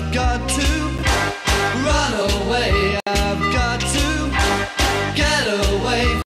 I've got